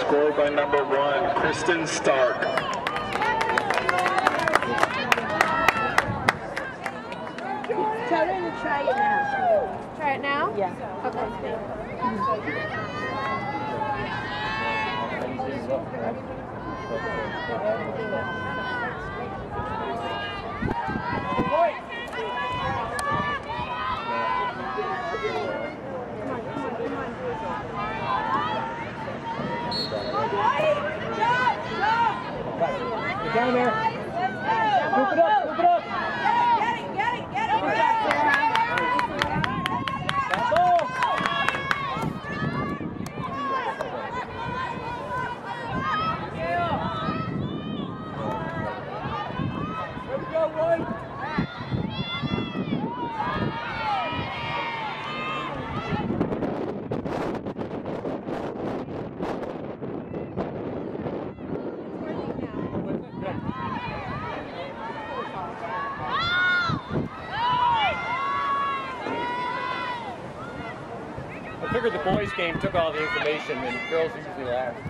scored by number one, Kristen Stark. boys' game took all the information, and girls usually laugh.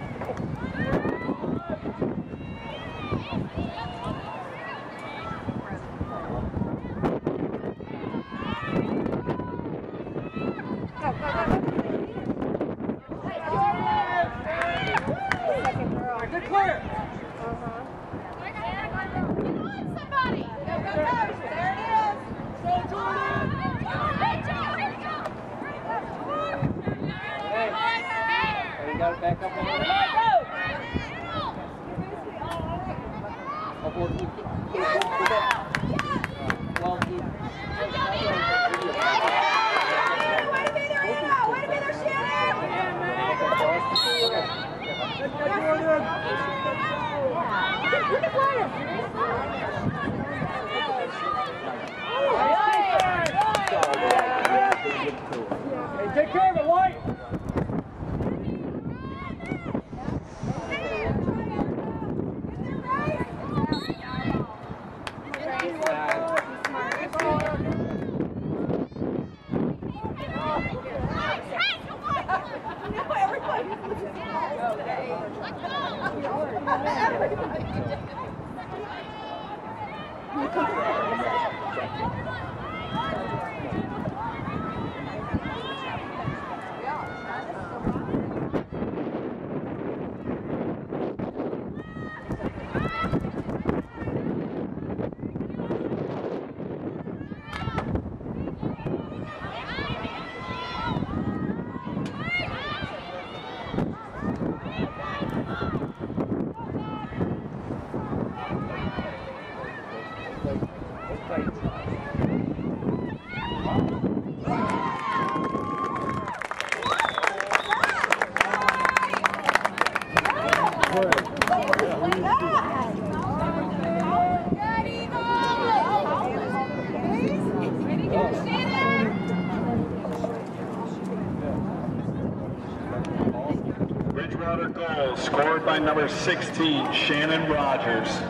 by number 16, Shannon Rogers.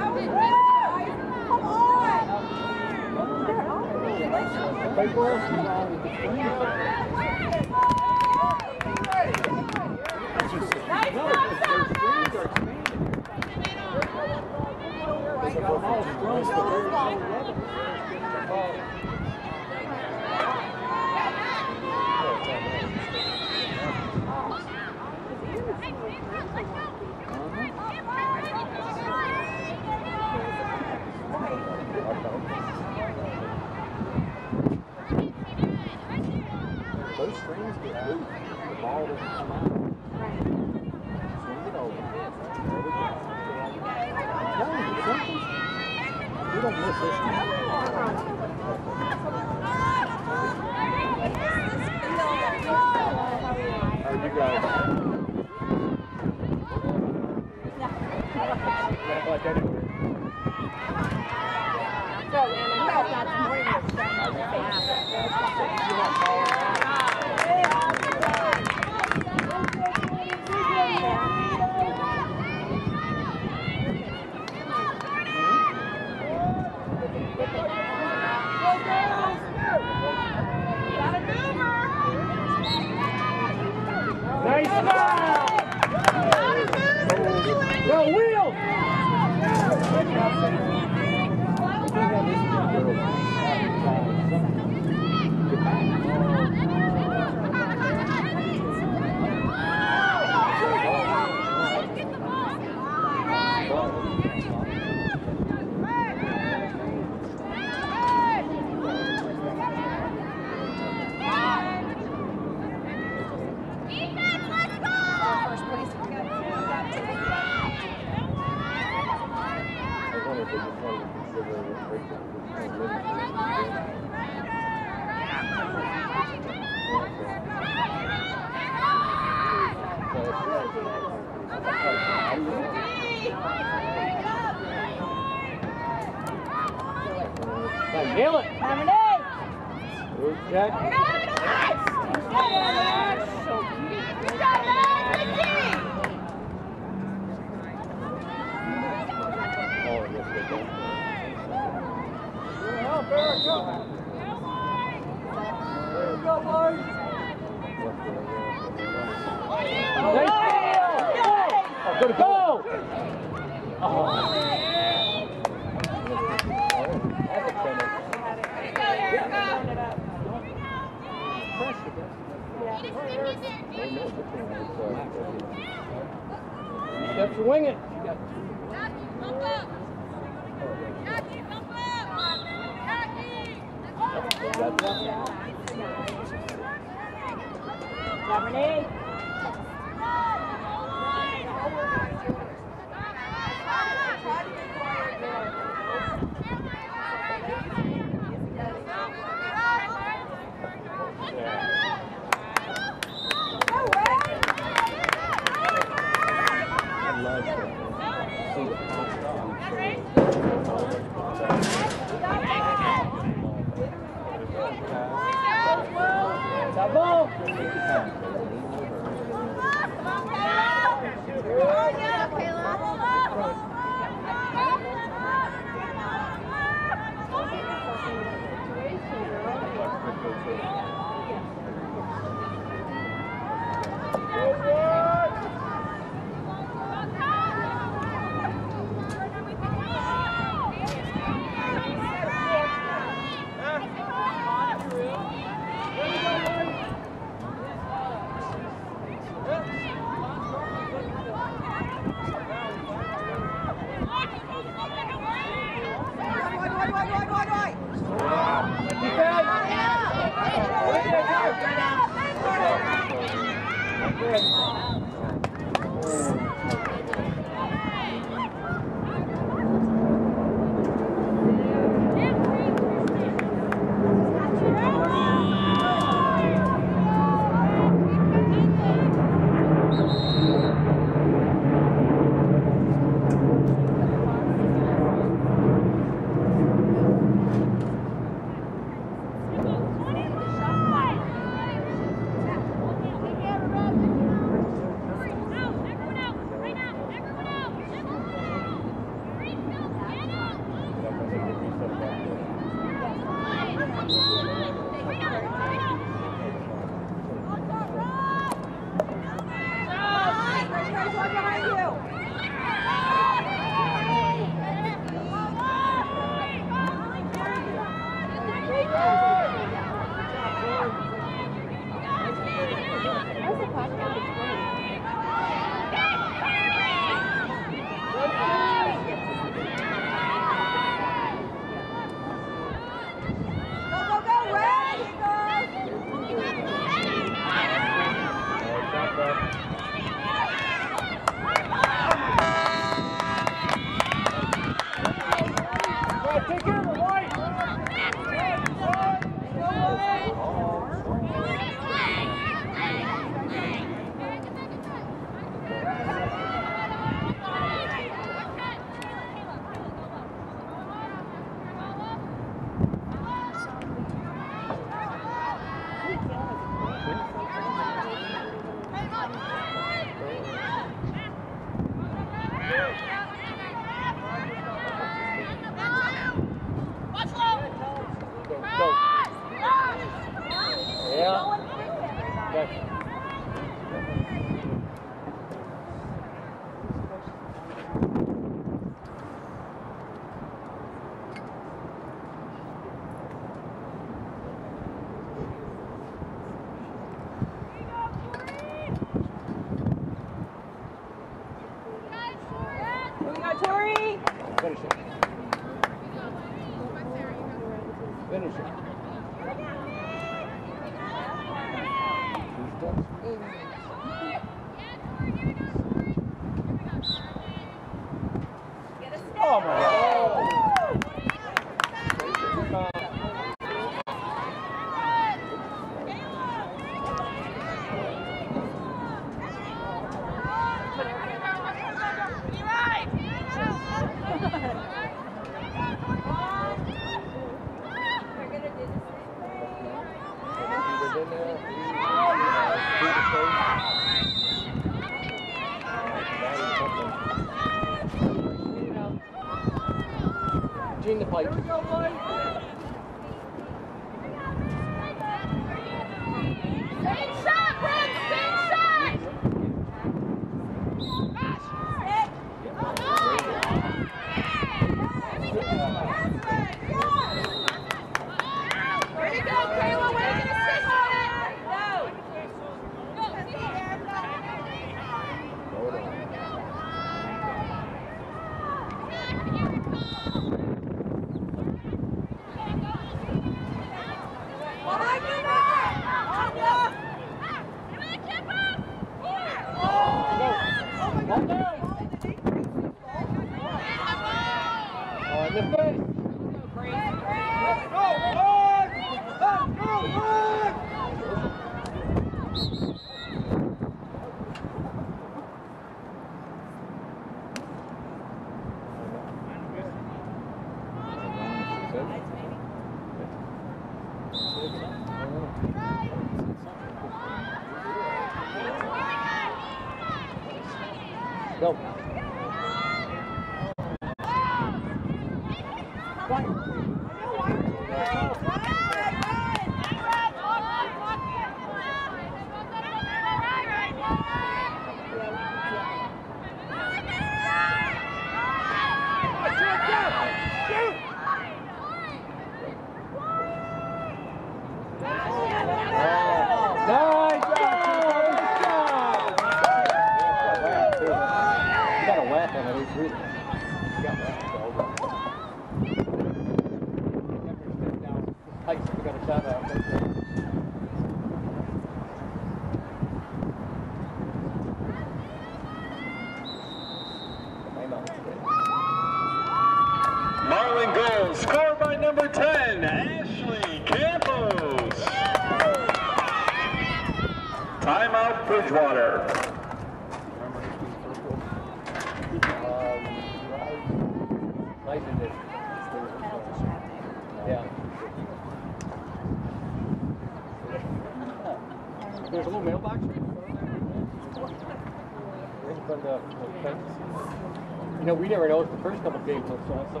So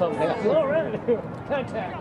something. All right. Contact.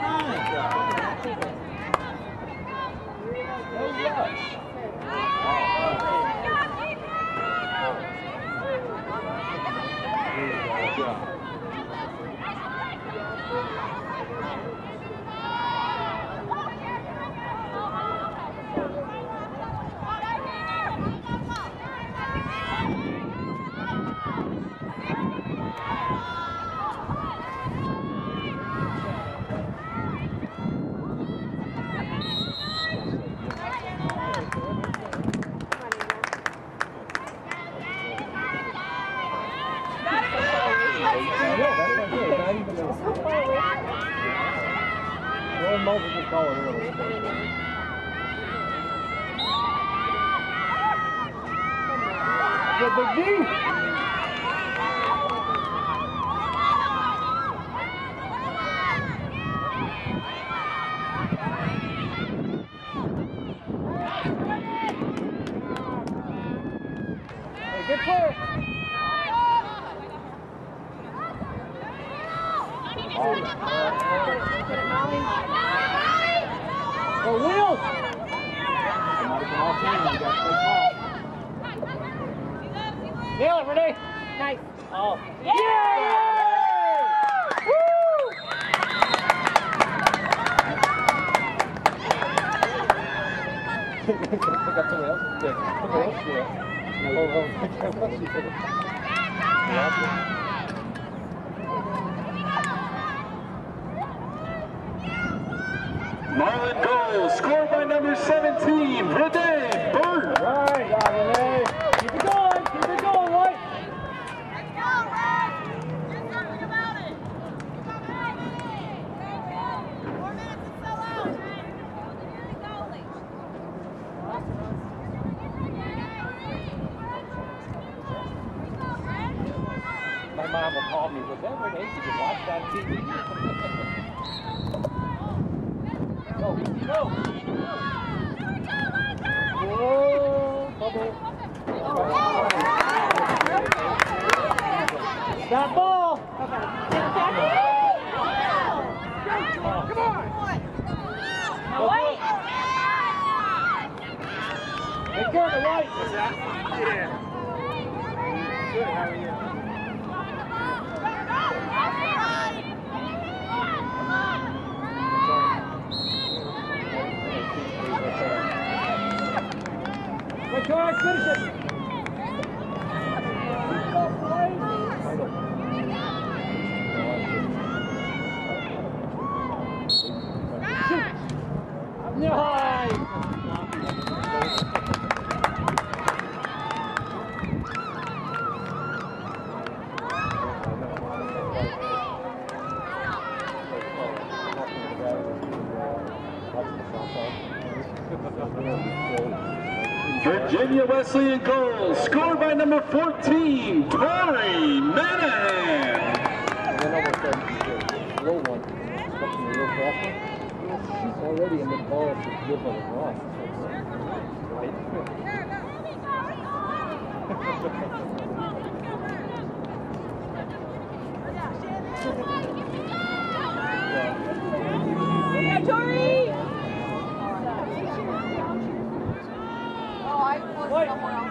Time. Virginia Wesleyan goal, scored by number 14, Tori Manahan. She's already in the ball if give her the ball. Right? Tori! 多少钱啊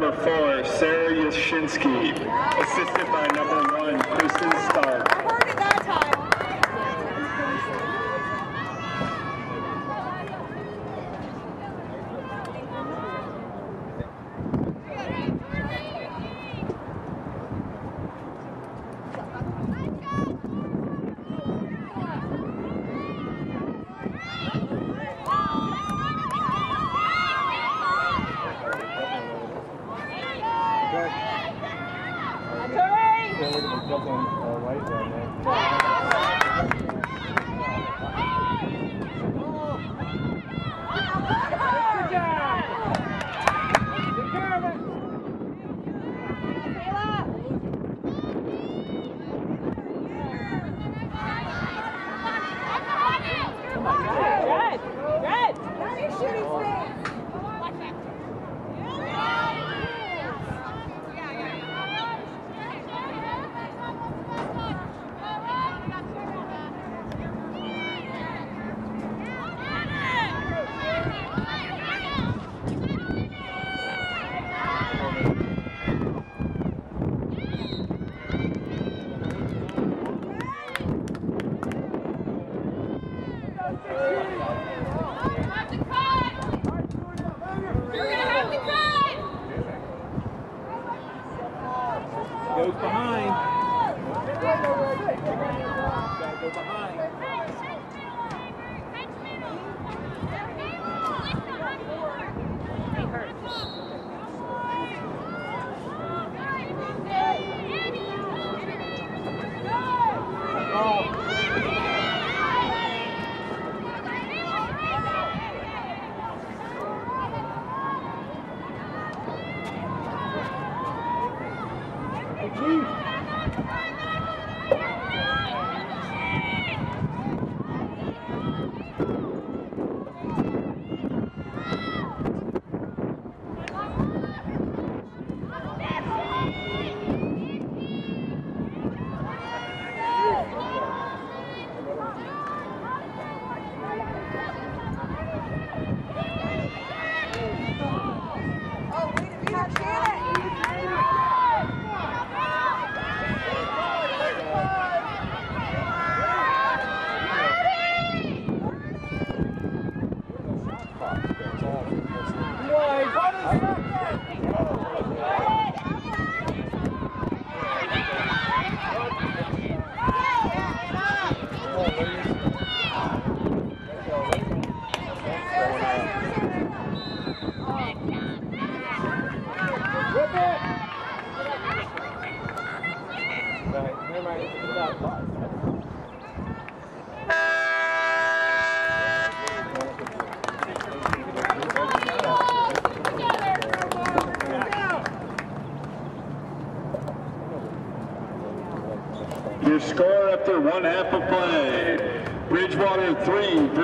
number four.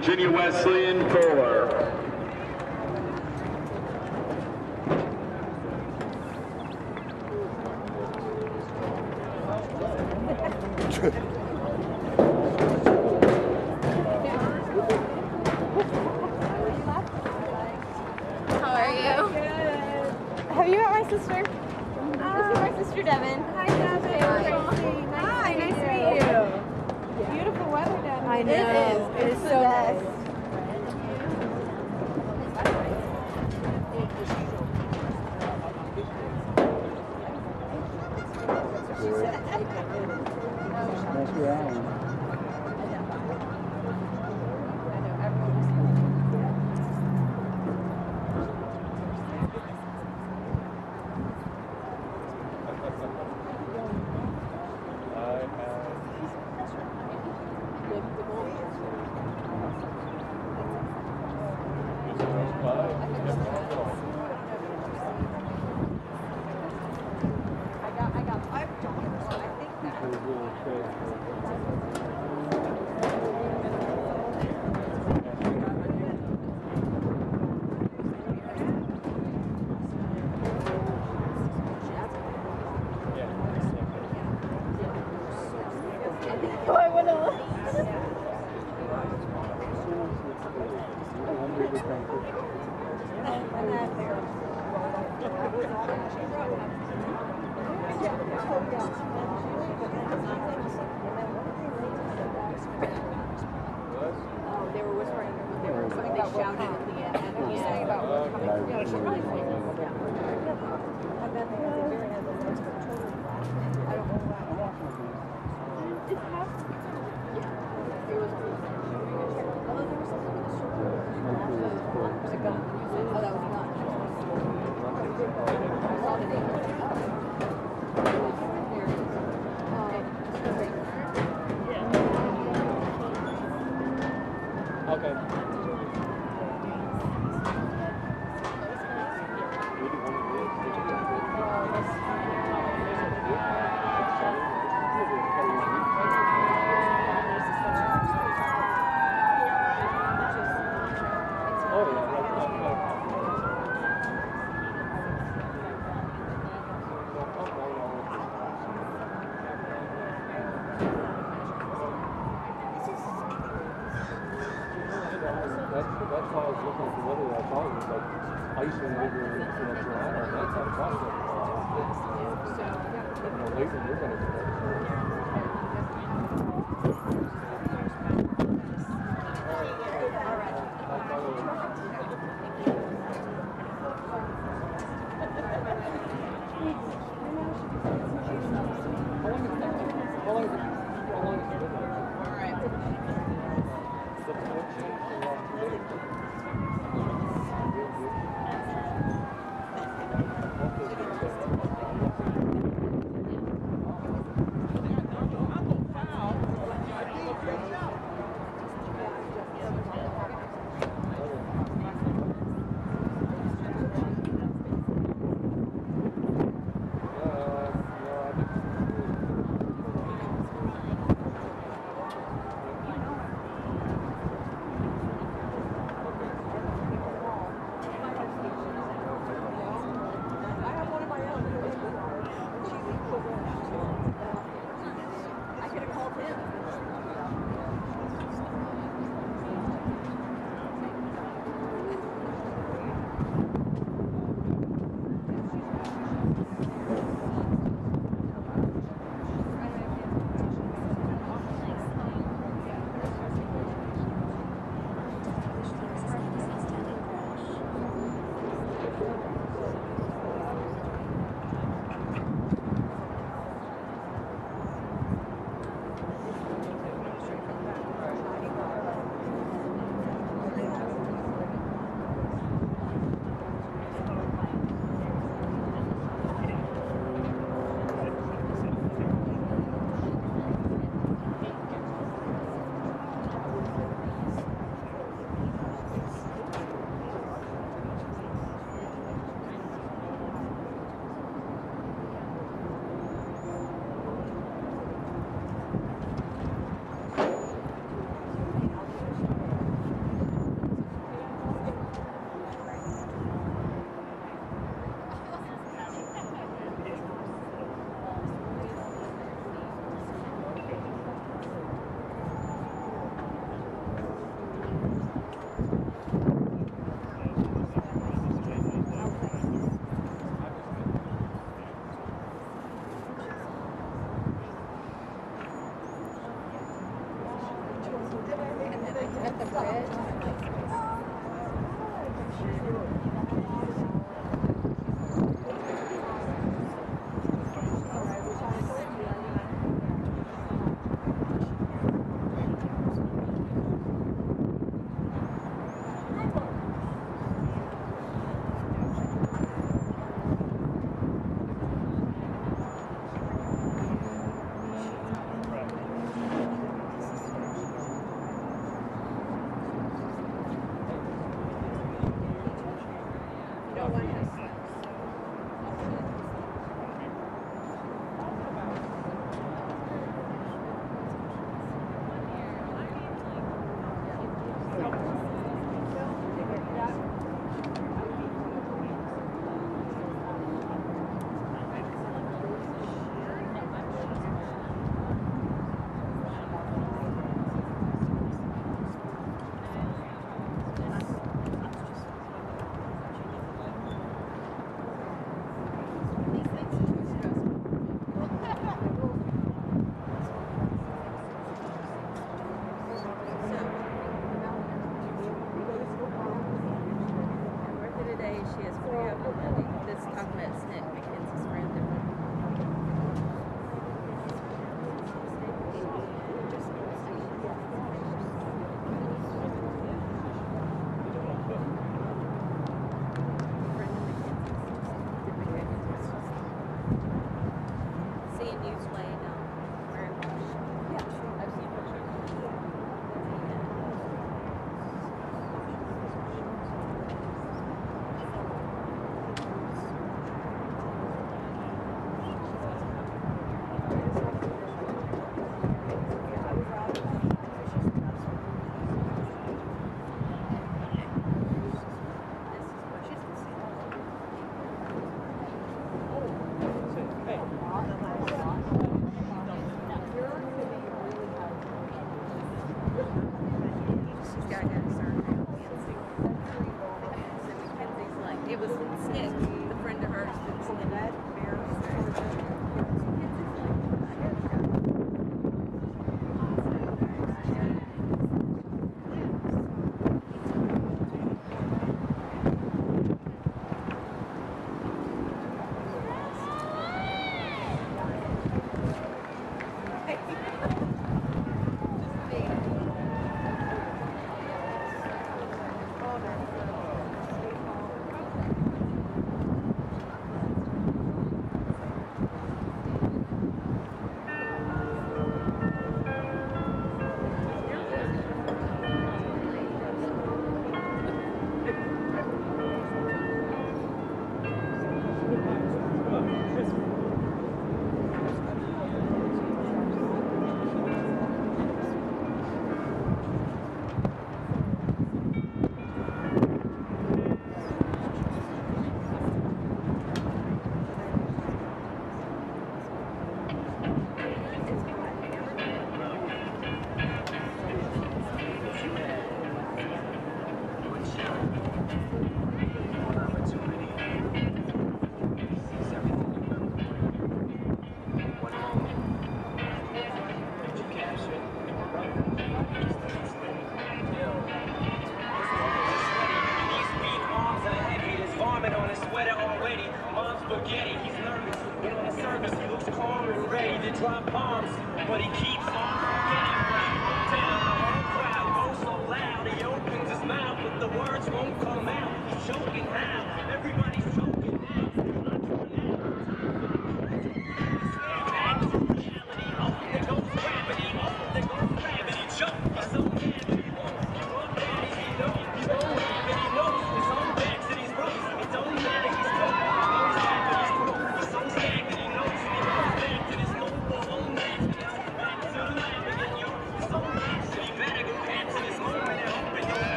Virginia Wesleyan Kohler. How are you? Good. Have you met my sister? Uh, this is my sister Devin. Hi Devin. Hi. Nice Hi, nice to meet you. Beautiful weather down here. I know. It is.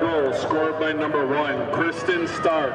Goal scored by number one, Kristen Stark.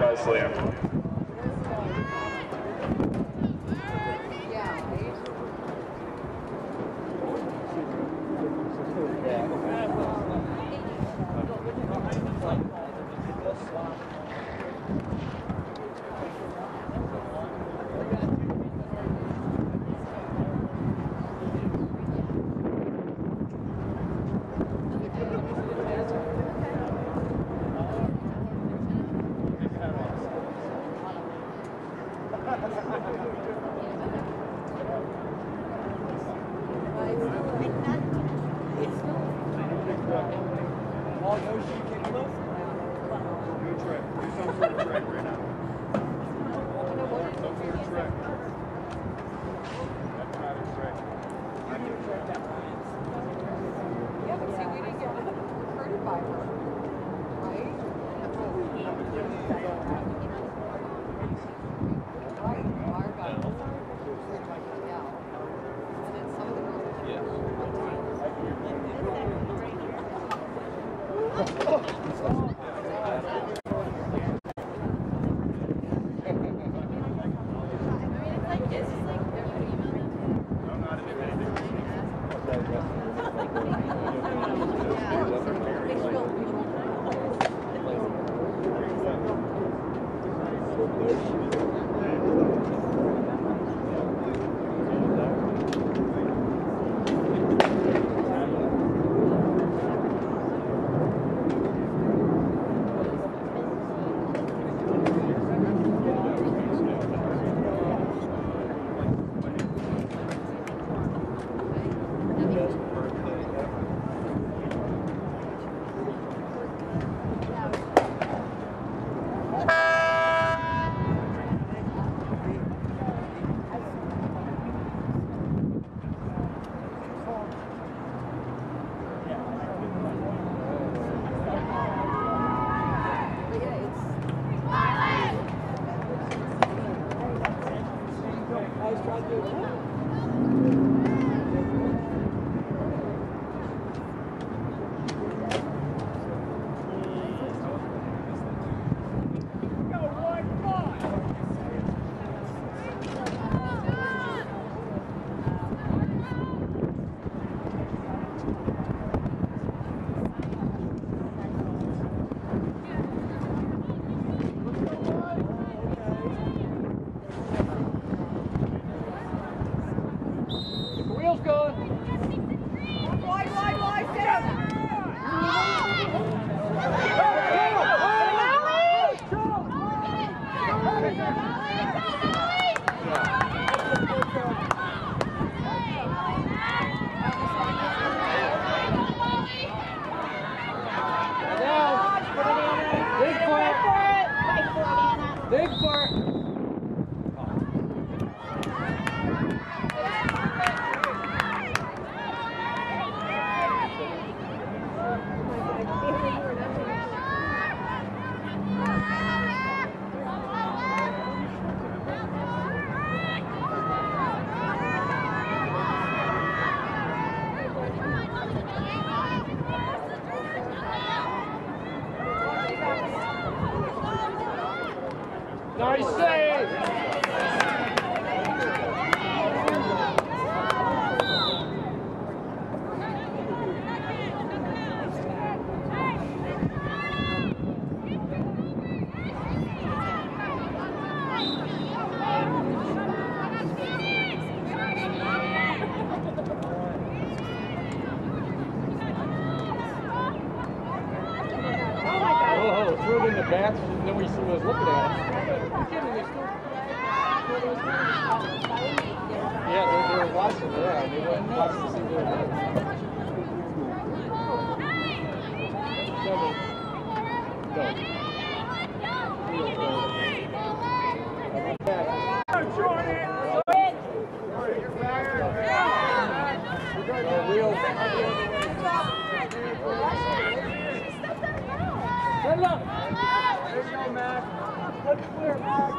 Timeout, Here,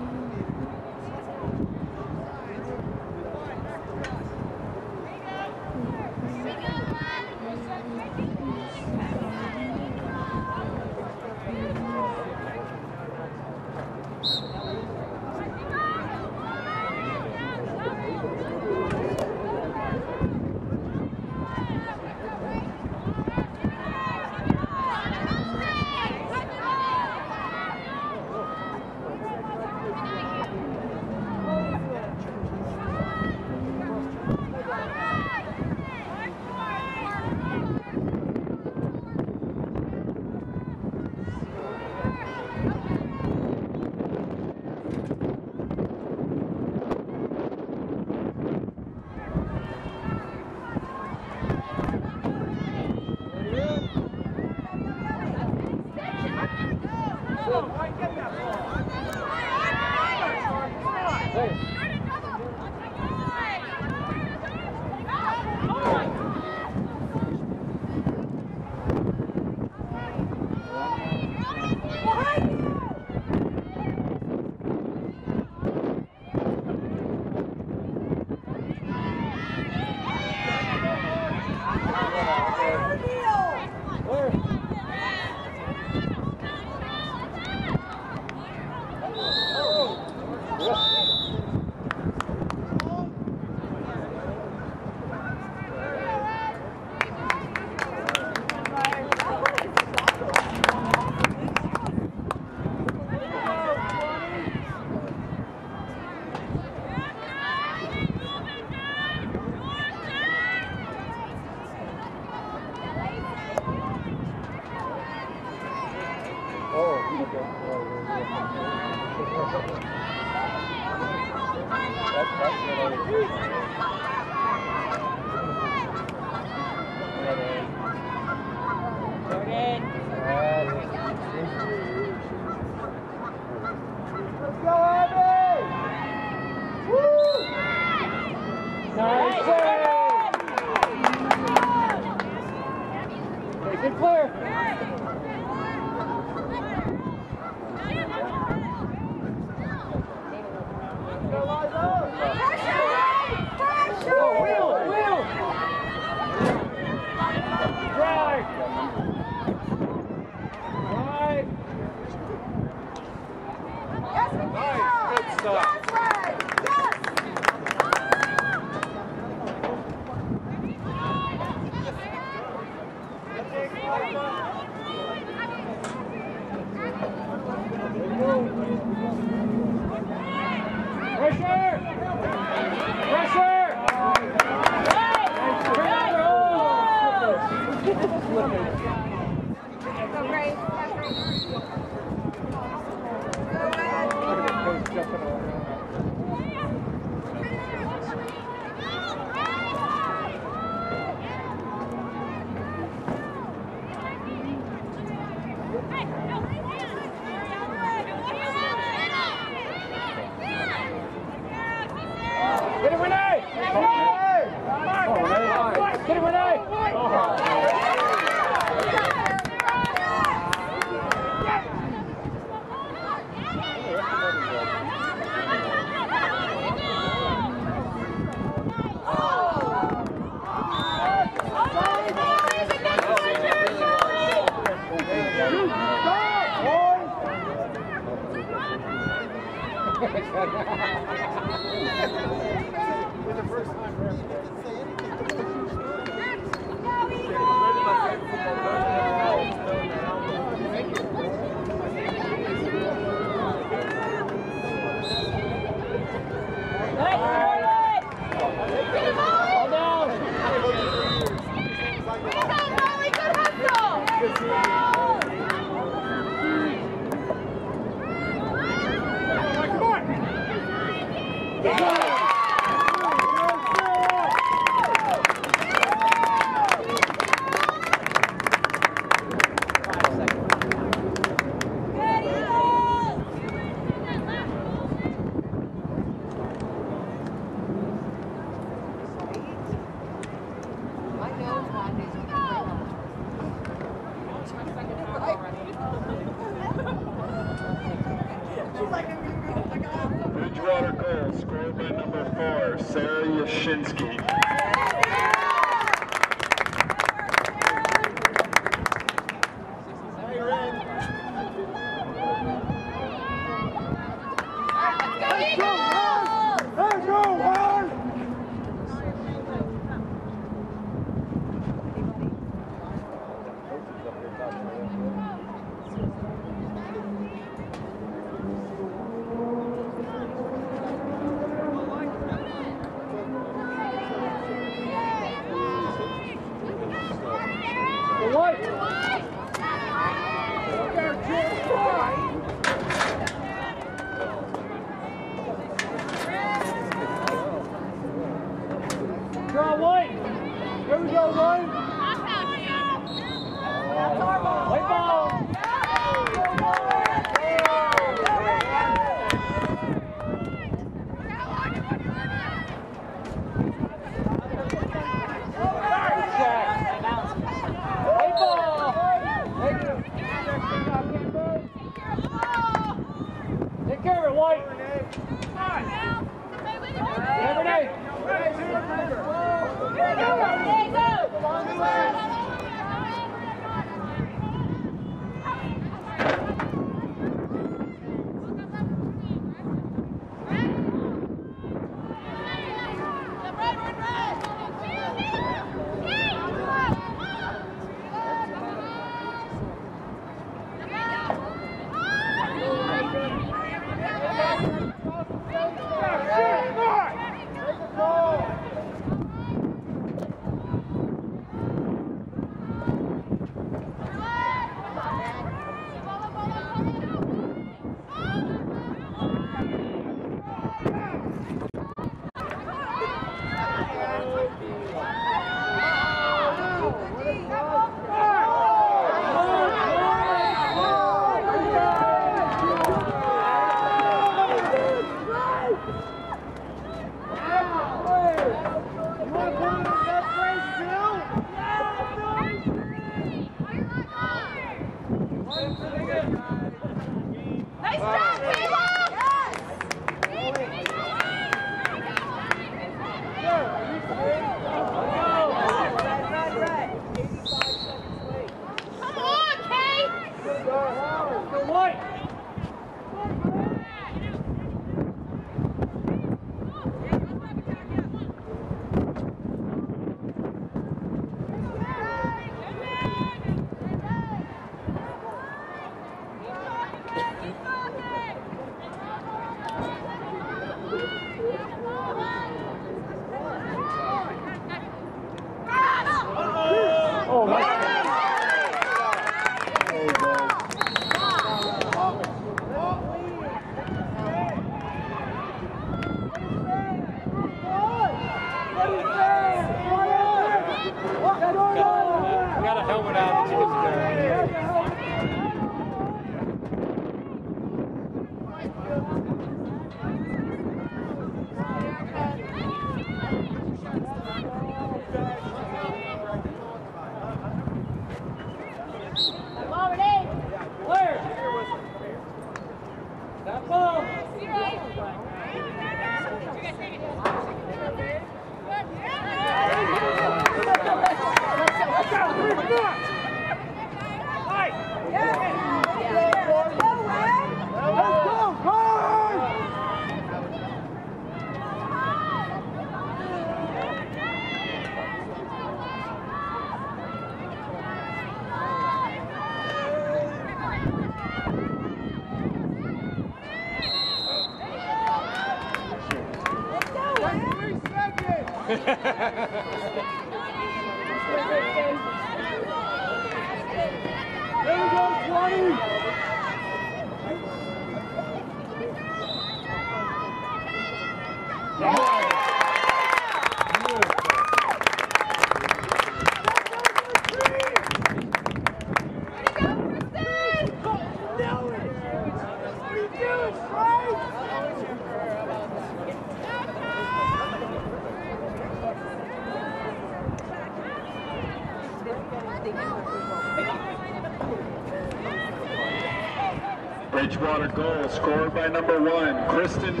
goal scored by number one, Kristen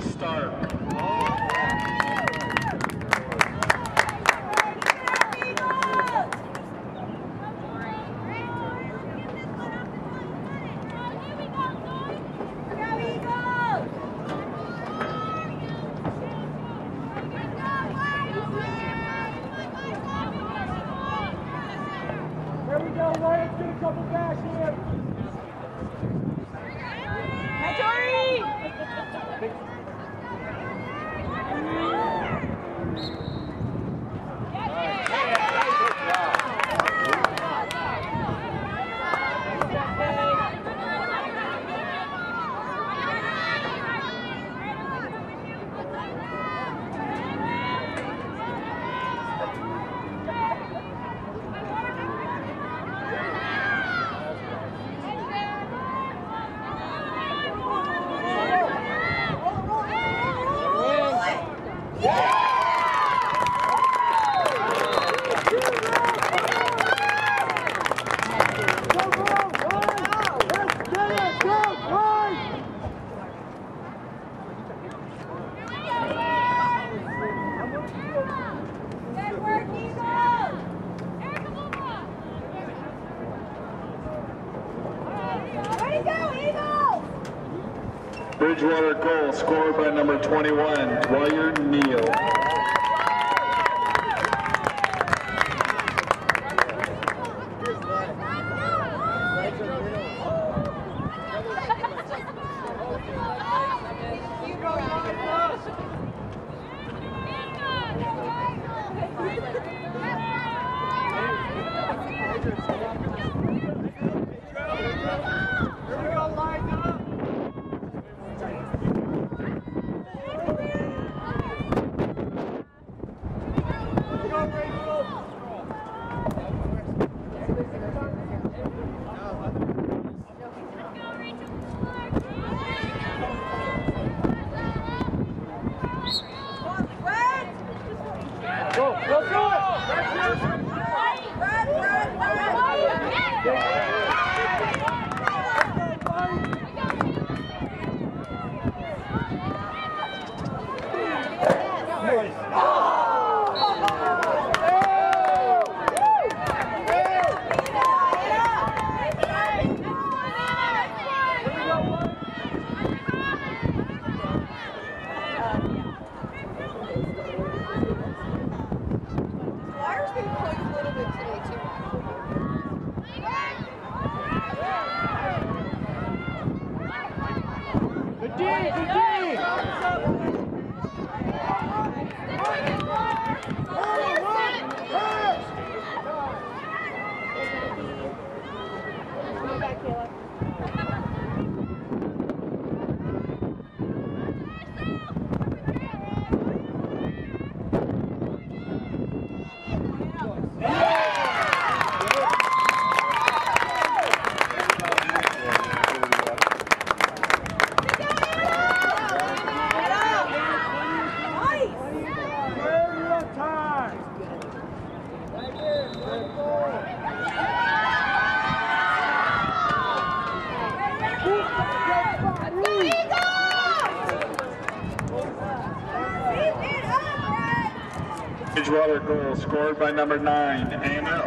scored by number 9, Anna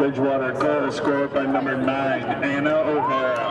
Bridgewater goal scored by number nine, Anna O'Hara.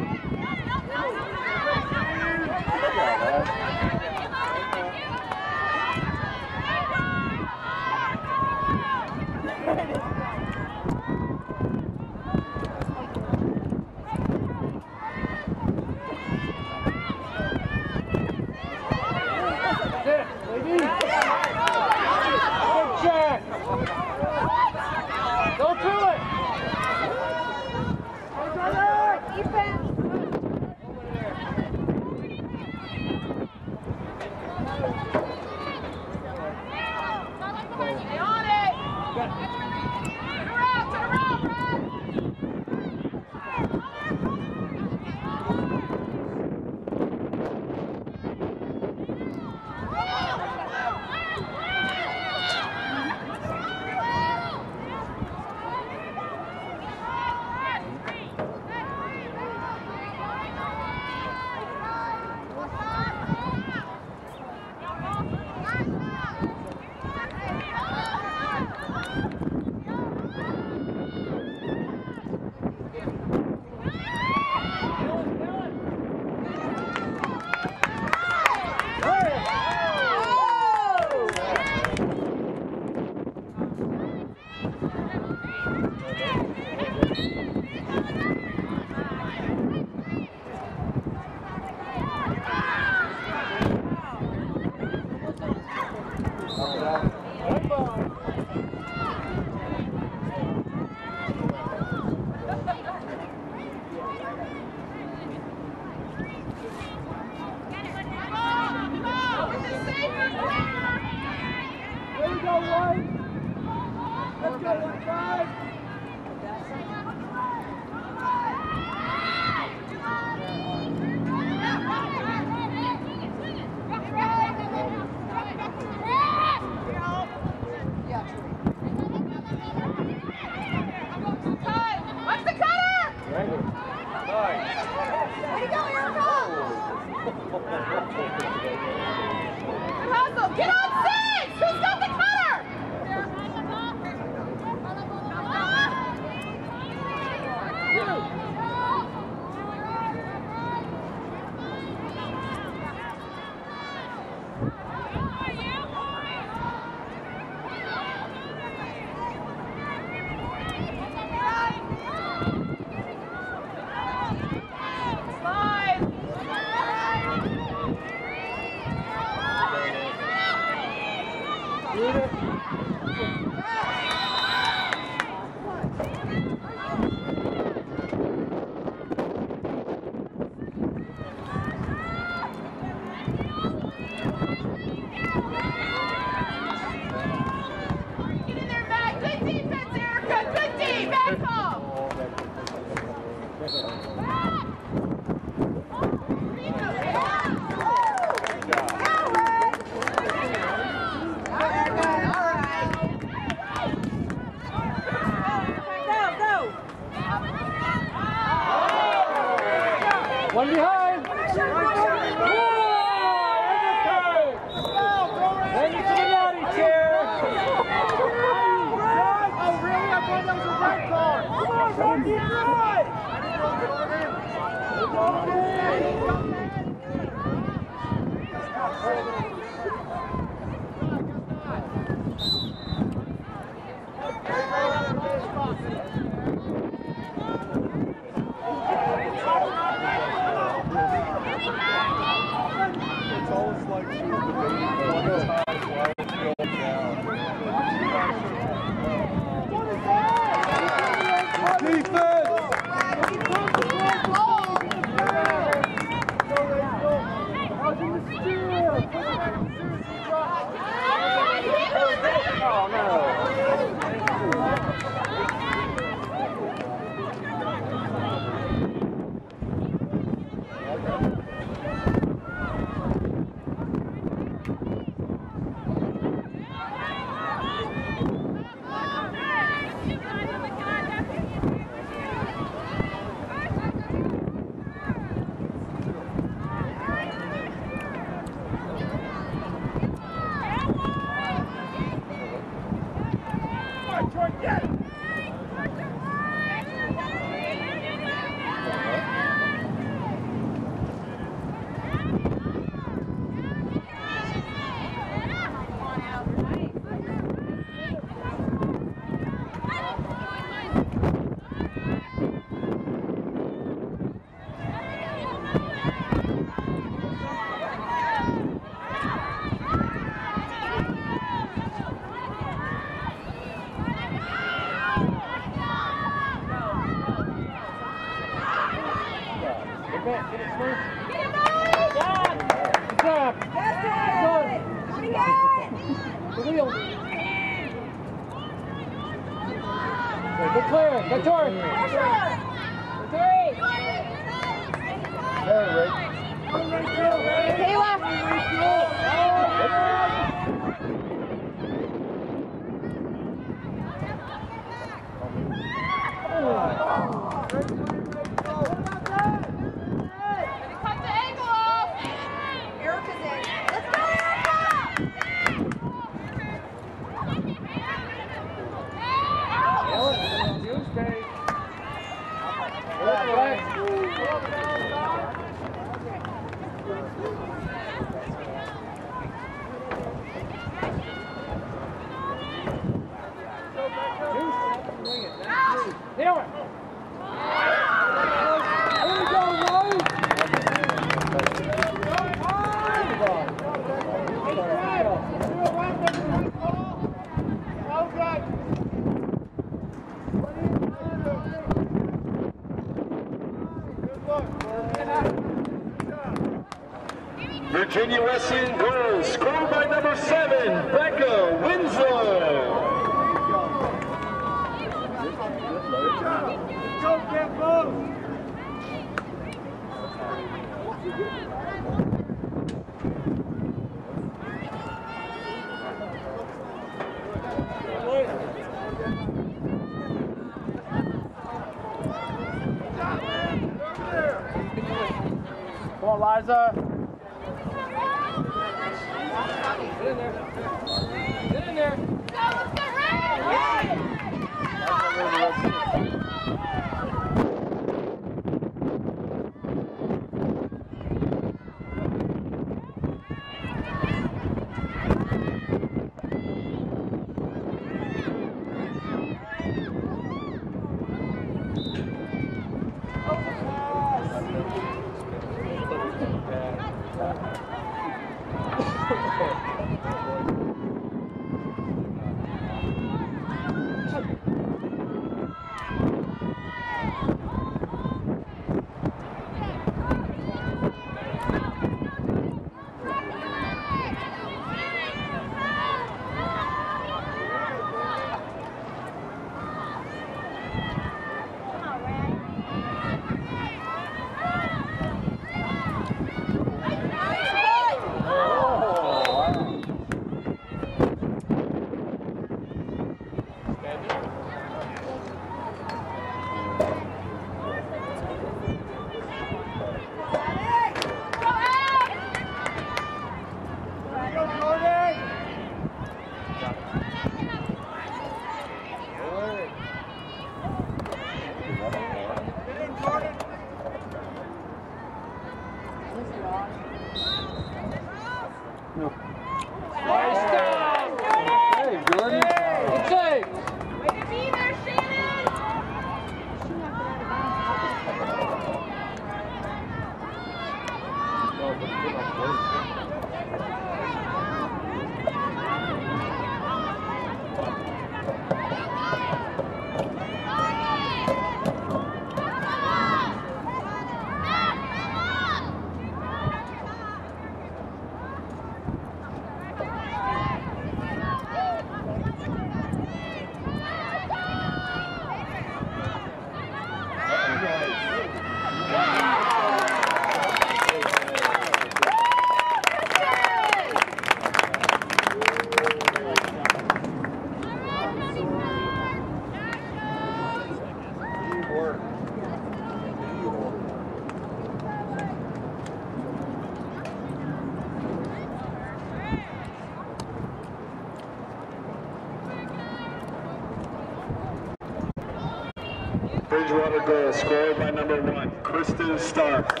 Bridgewater goal scored by number one, Kristen Stark.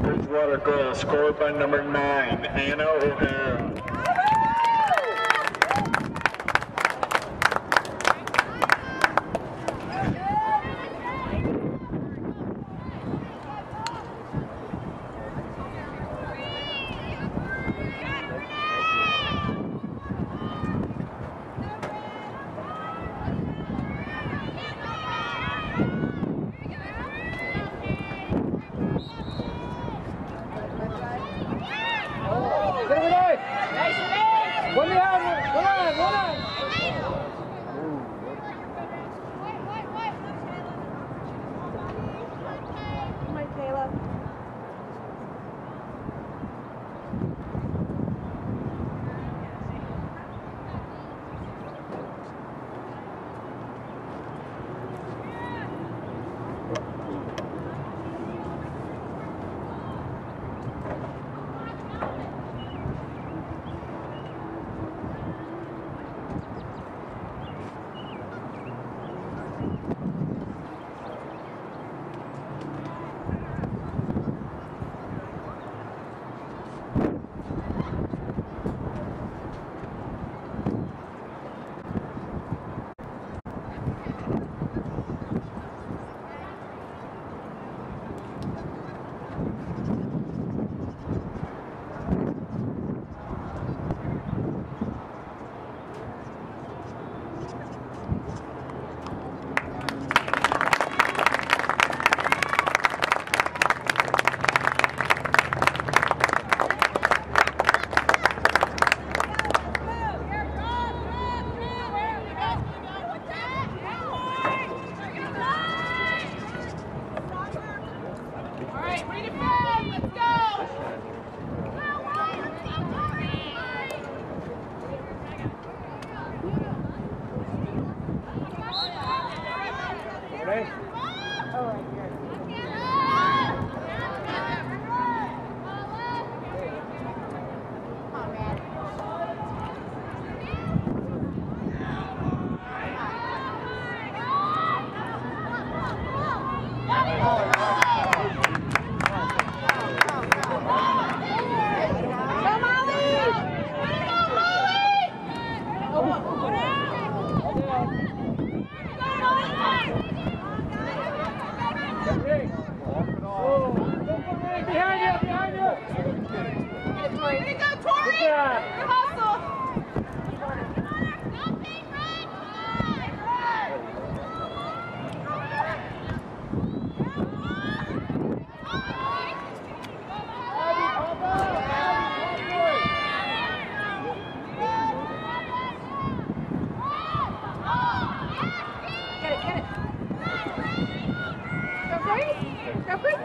Bridgewater goal scored by number nine, Anna O'Hara.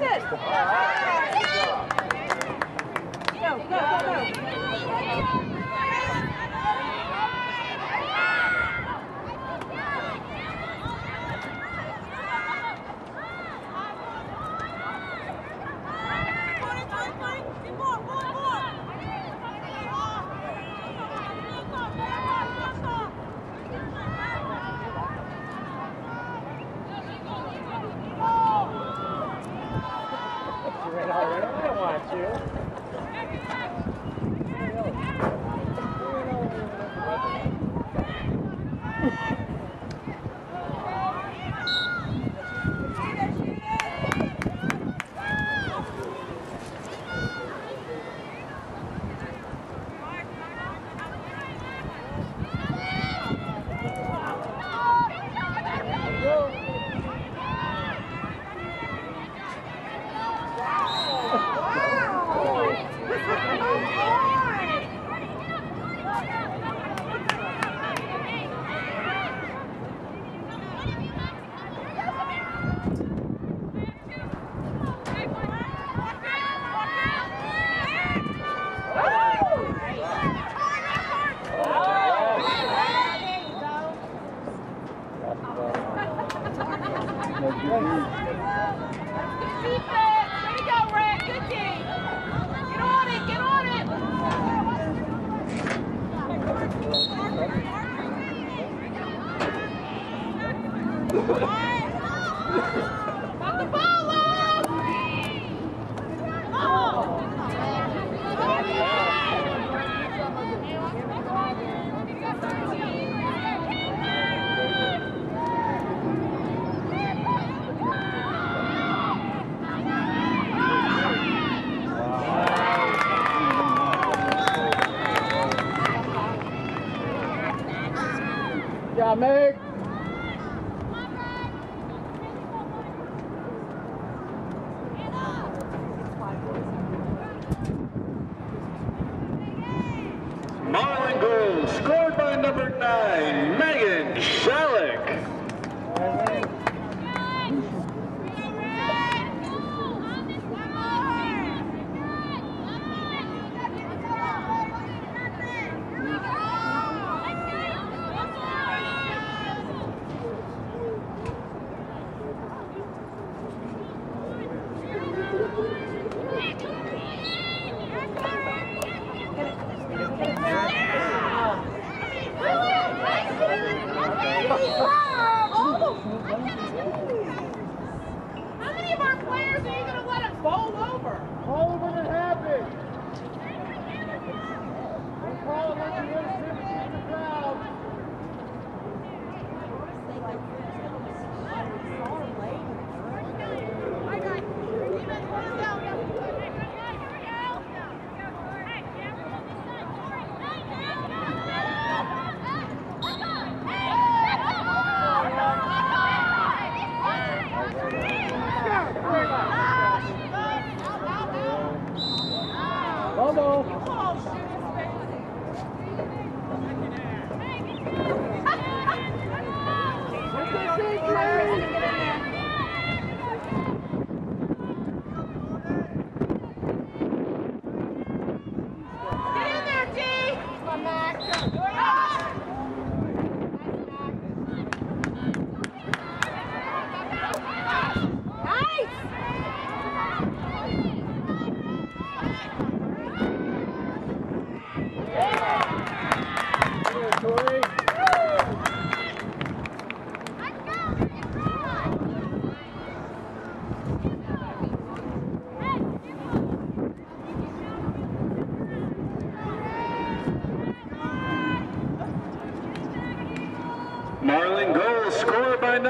Look at it.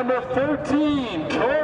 Number 14,